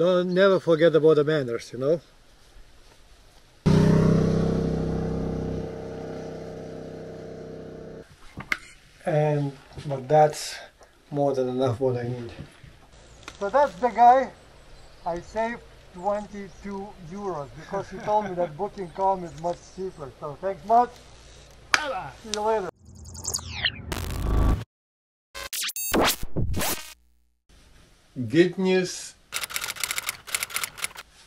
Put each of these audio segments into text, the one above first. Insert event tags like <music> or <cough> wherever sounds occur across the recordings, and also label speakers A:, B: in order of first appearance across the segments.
A: don't never forget about the manners, you know. And but that's more than enough what I need. So that's the guy I saved 22 euros because he told me that booking.com is much cheaper. So thanks much. See you later. Good news.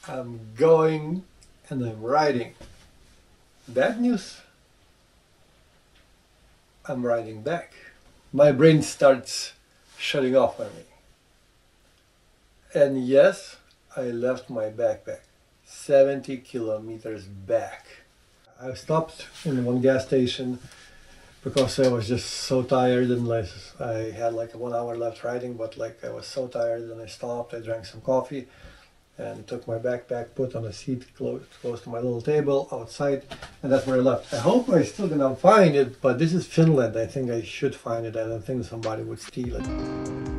A: I'm going and I'm riding. Bad news. I'm riding back. My brain starts shutting off on me. And yes, I left my backpack 70 kilometers back. I stopped in one gas station because I was just so tired and I had like one hour left riding, but like I was so tired and I stopped. I drank some coffee and took my backpack, put on a seat close, close to my little table outside, and that's where I left. I hope I still gonna find it, but this is Finland. I think I should find it. I don't think somebody would steal it.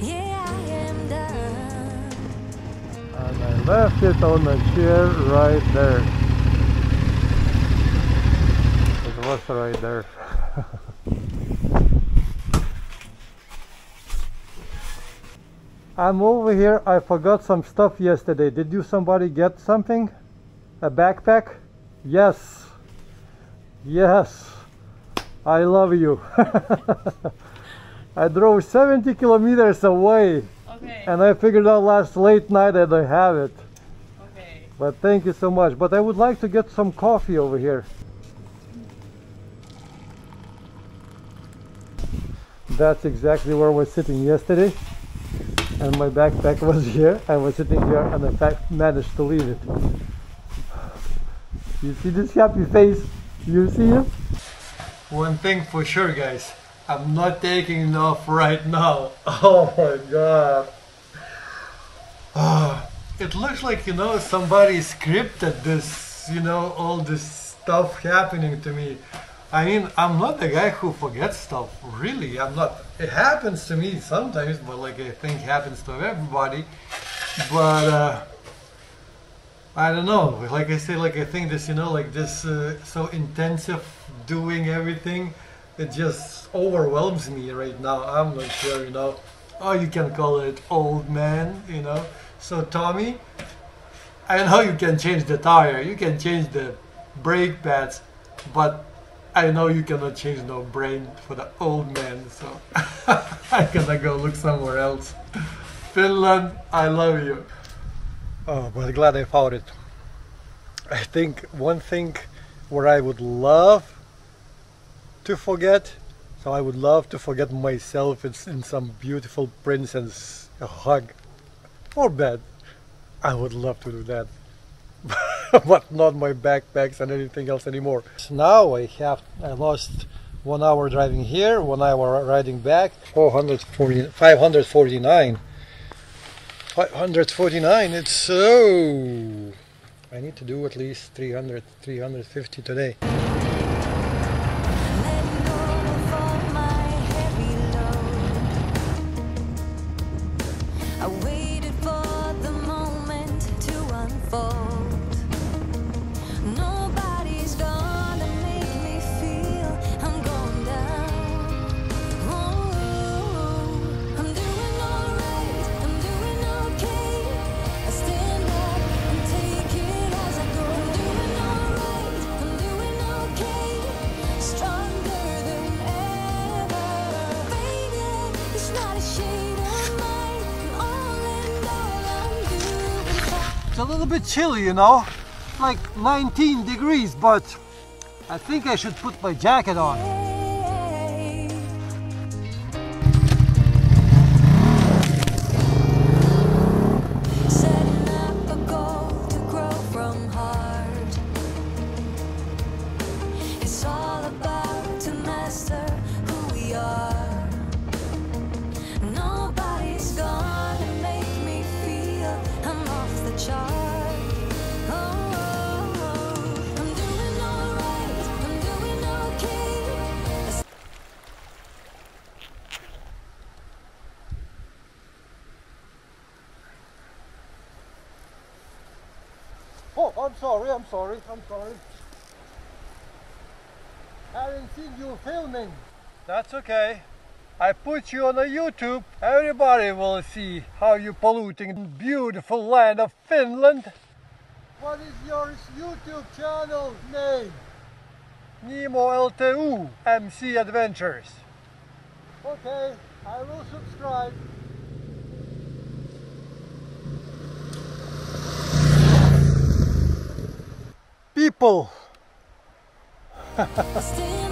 B: Yeah, I am done.
A: And I left it on the chair right there. It was right there. <laughs> I'm over here. I forgot some stuff yesterday. Did you somebody get something? A backpack? Yes. Yes. I love you. <laughs> I drove 70 kilometers away
C: Okay.
A: and I figured out last late night that I have it.
C: Okay.
A: But thank you so much. But I would like to get some coffee over here. That's exactly where I was sitting yesterday. And my backpack <laughs> was here. I was sitting here and in fact managed to leave it. You see this happy face? You see it? One thing for sure guys. I'm not taking off right now. <laughs> Oh my god. Ah, it looks like you know somebody scripted this you know all this stuff happening to me. I mean i'm not the guy who forgets stuff really. I'm not it happens to me sometimes but like i think happens to everybody. But uh i don't know. Like i say like i think this you know like this uh, so intensive doing everything it just overwhelms me right now. I'm not sure you know oh you can call it old man you know. So tommy i know you can change the tire you can change the brake pads but i know you cannot change no brain for the old man so <laughs> i gotta go look somewhere else. Finland i love you. Oh but glad i found it. I think one thing where i would love to forget. So I would love to forget myself in, in some beautiful princess hug or bed. I would love to do that. <laughs> but not my backpacks and anything else anymore. So now I have I lost one hour driving here, one hour riding back, 440, 549. 549, it's so... I need to do at least 300, 350 today.
B: Unfold.
A: Little bit chilly, you know, like 19 degrees, but I think I should put my jacket on. Sorry, I'm sorry, I'm sorry. I haven't seen you filming. That's okay. I put you on a YouTube. Everybody will see how you're polluting the beautiful land of Finland. What is your YouTube channel name? Nemo LTU MC Adventures. Okay, I will subscribe. People. <laughs>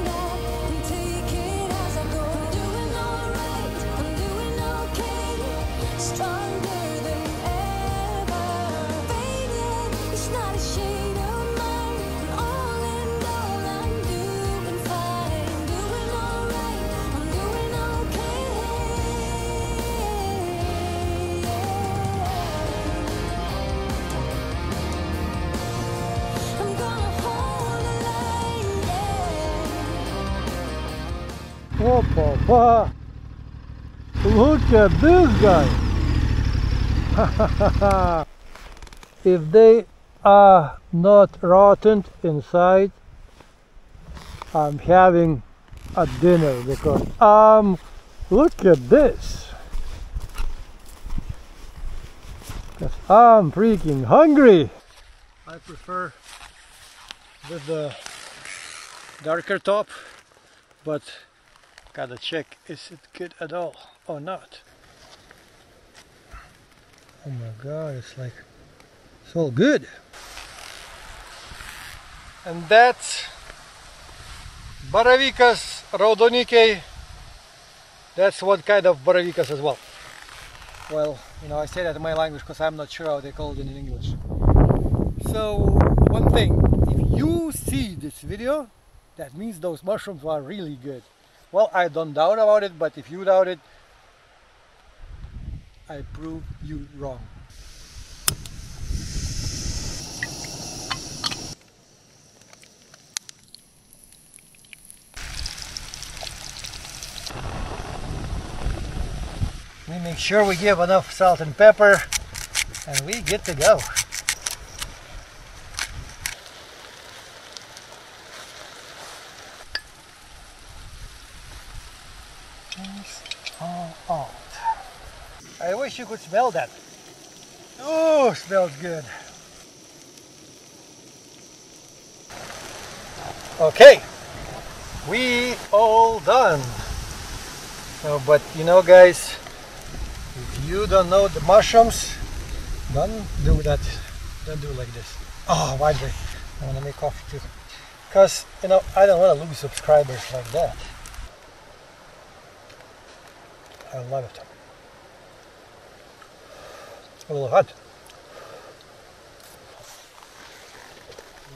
A: Look at this guy. <laughs> if they are not rotten inside, I'm having a dinner because um look at this. 'Cause I'm freaking hungry. I prefer with the darker top, but Gotta check is it good at all or not. Oh my god, it's like it's all good. And that's Baravikas Raudonike. That's one kind of Baravikas as well. Well, you know, I say that in my language because I'm not sure how they call it in English. So, one thing, if you see this video, that means those mushrooms are really good. Well, I don't doubt about it, but if you doubt it, I prove you wrong. We make sure we give enough salt and pepper and we get to go. It's all out. I wish you could smell that. Oh, smells good. Okay, we all done. No, but you know, guys, if you don't know the mushrooms, don't do that. Don't do like this. Oh, why do I want to make coffee too? Because you know, I don't want to lose subscribers like that. I love it. A little hot.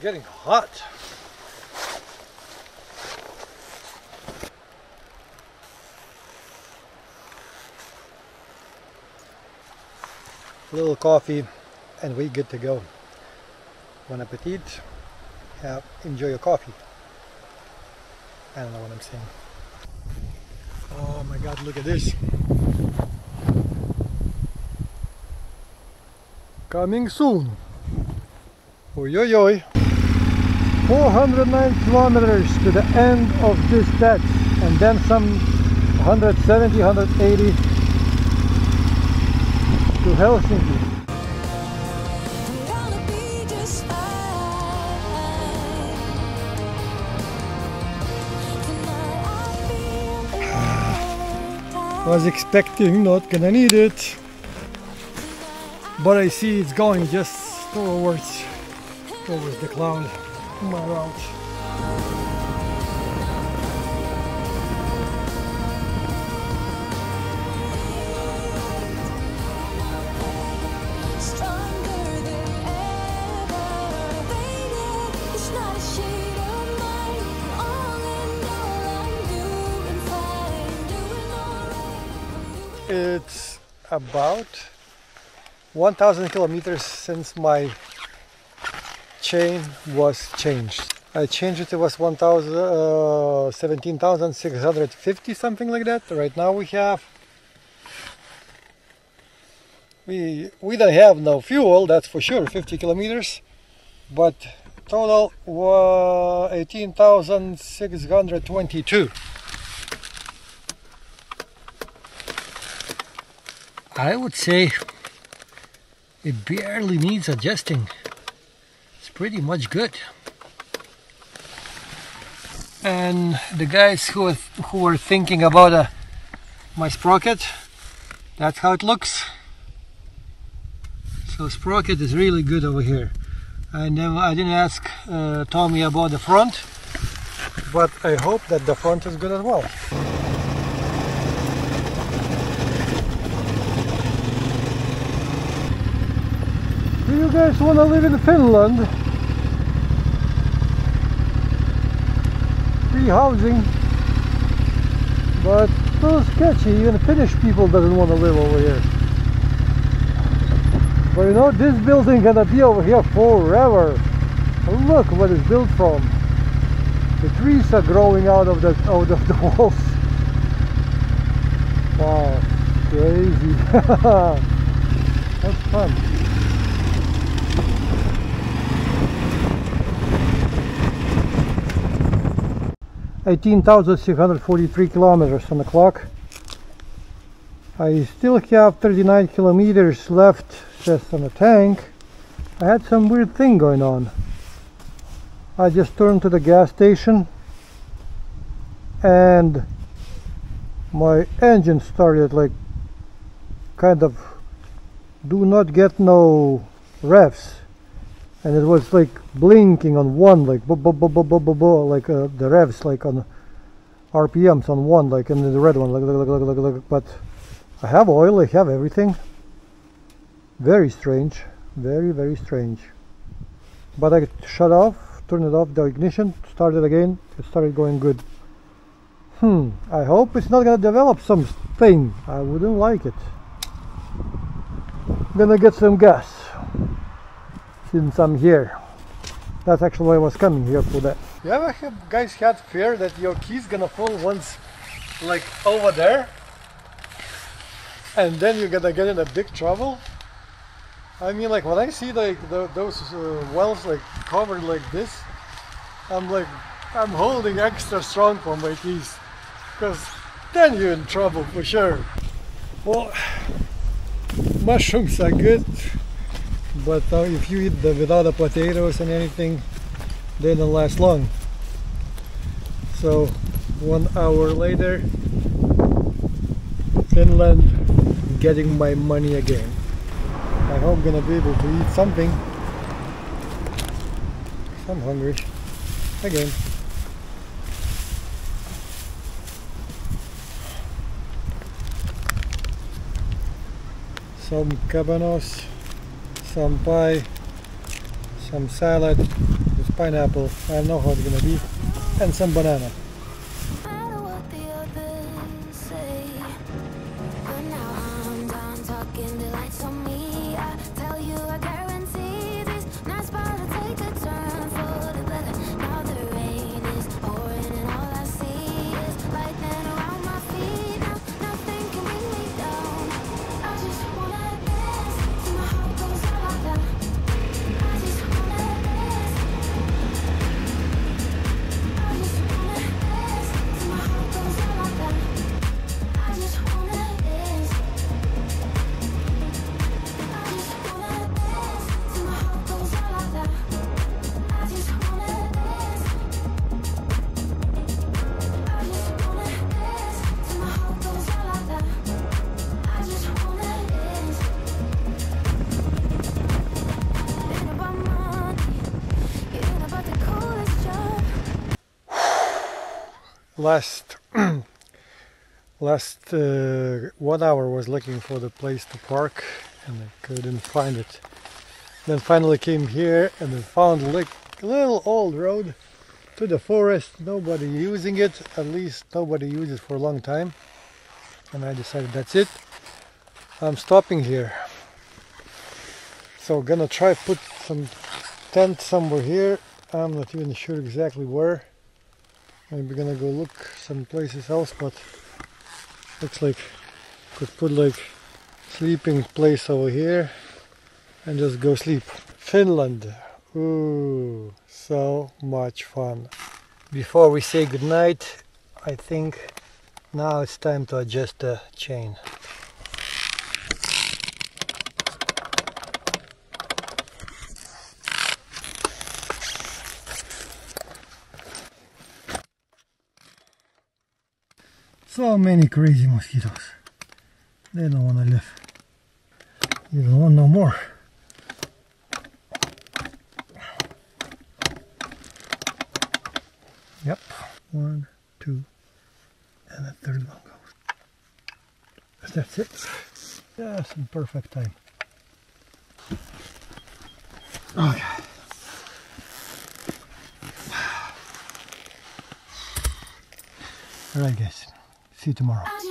A: Getting hot. A little coffee and we good to go. Bon appetit. Have, enjoy your coffee. I don't know what I'm saying. Oh my god, look at this. Coming soon. Oi oi oi. 409 kilometers to the end of this stretch and then some 170, 180 to Helsinki.
B: I'm gonna be just fine. Tonight I feel alive.
A: Was expecting not gonna need it, but I see it's going just towards towards the cloud my route.
B: Stronger than ever. Faded, it's not a shade of mine. All in all, I'm doing fine. Doing alright. I'm doing
A: It's about 1000 kilometers since my chain was changed. I changed it, it was 1000, uh, 17,650, something like that. Right now we have, we, we don't have no fuel, that's for sure, 50 kilometers. but total was 18,622. I would say it barely needs adjusting. It's pretty much good. And the guys who are, who were thinking about uh, my sprocket, that's how it looks. So sprocket is really good over here. I never, I didn't ask uh, Tommy about the front, but I hope that the front is good as well. You guys want to live in Finland? Free housing, but a little sketchy. Even Finnish people doesn't want to live over here. But you know, this building gonna be over here forever. Look what it's built from. The trees are growing out of the out of the <laughs> walls. Wow, crazy. <laughs> That's fun. Eighteen thousand six hundred forty-three kilometers on the clock. I still have 39 kilometers left just on the tank. I had some weird thing going on. I just turned to the gas station and my engine started like kind of do not get no revs and it was like blinking on one like bo bo bo bo bo bo bo like uh, the revs like on RPMs on one like and the red one like, like, like, like, like but I have oil I have everything. Very strange very very strange. But I shut off turned it off the ignition started again it started going good. Hmm I hope it's not gonna develop something. I wouldn't like it. Gonna get some gas since I'm here. That's actually why I was coming here for that. You ever have guys had fear that your key's gonna fall once like over there? And then you're gonna get in a big trouble? I mean, like when I see like the, those uh, wells like covered like this, I'm like, I'm holding extra strong for my keys, because then you're in trouble for sure. Well, <sighs> mushrooms are good, but uh, if you eat them without the potatoes and anything, they don't last long. So, one hour later, Finland, getting my money again. I hope I'm gonna be able to eat something. I'm hungry. Again. Some cabanos, some pie, some salad with pineapple. I don't know how it's gonna be. And some banana. Last <clears throat> last uh, one hour was looking for the place to park and I couldn't find it. Then finally came here and found a little old road to the forest. Nobody using it, at least nobody used it for a long time. And I decided that's it. I'm stopping here. So gonna try put some tent somewhere here. I'm not even sure exactly where. Maybe gonna go look some places else, but looks like could put like sleeping place over here and just go sleep. Finland, Ooh, so much fun. Before we say goodnight, I think now it's time to adjust the chain. So many crazy mosquitoes. They don't want to live. You don't want no more. Yep. One, two, and the third one goes. That's it. Yes, in perfect time. Okay. Alright guys, see you tomorrow.
B: Um,